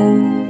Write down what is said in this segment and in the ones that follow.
Tawala,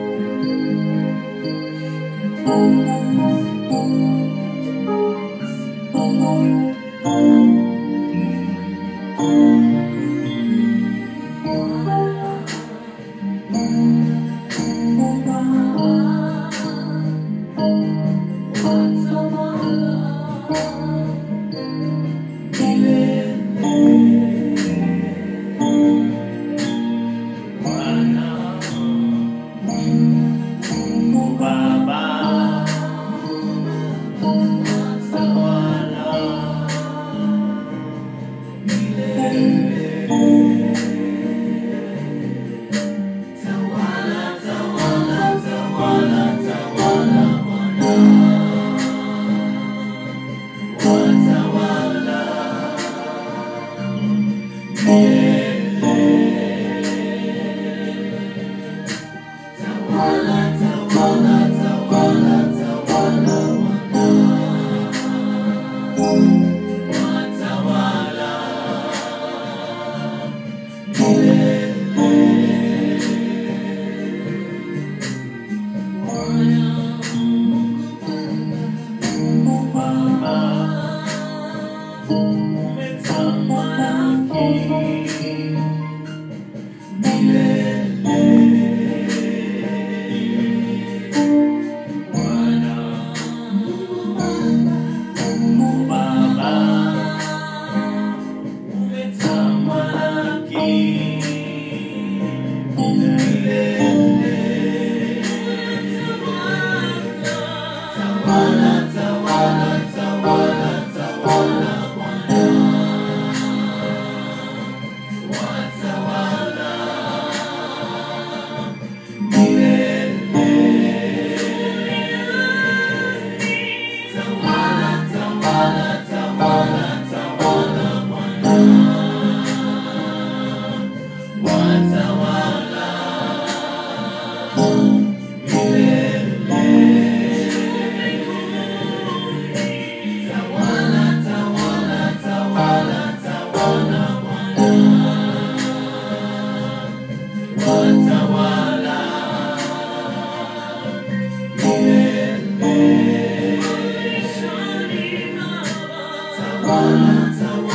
Maishani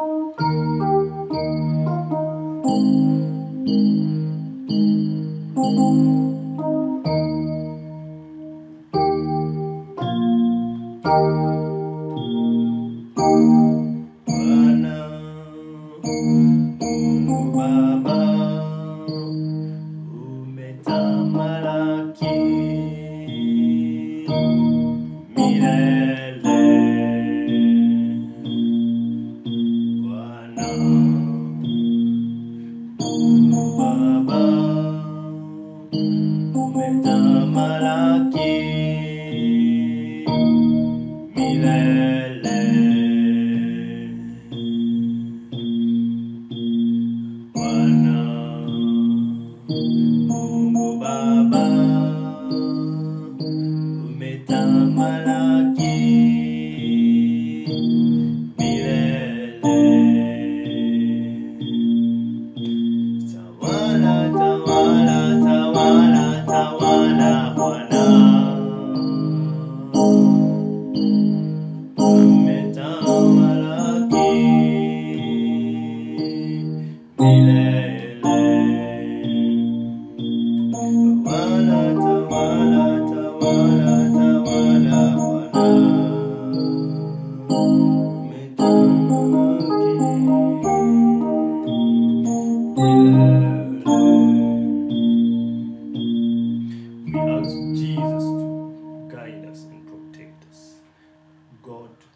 Bwana umetamalaki Jesus to guide us and protect us. God to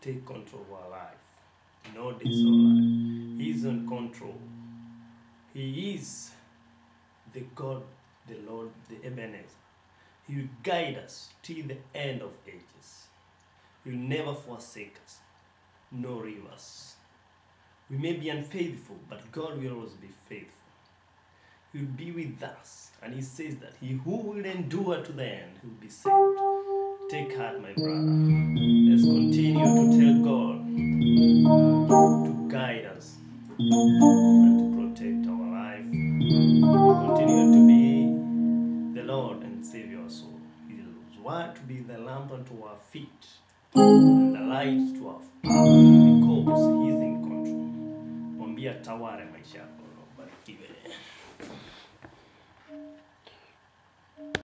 take control of our life. No days of life. He is in control. He is the God, the Lord, the Ebenezer. He will guide us till the end of ages. He will never forsake us, nor leave us. We may be unfaithful, but God will always be faithful. He will be with us. And he says that he who will endure to the end will be saved. Take heart, my brother. Let's continue to tell God to guide us and to protect our life. Continue to be the Lord and Savior of our soul. His word to be the lamp unto our feet and the light to our power because he's in control. Mwambie atawale maisha yako.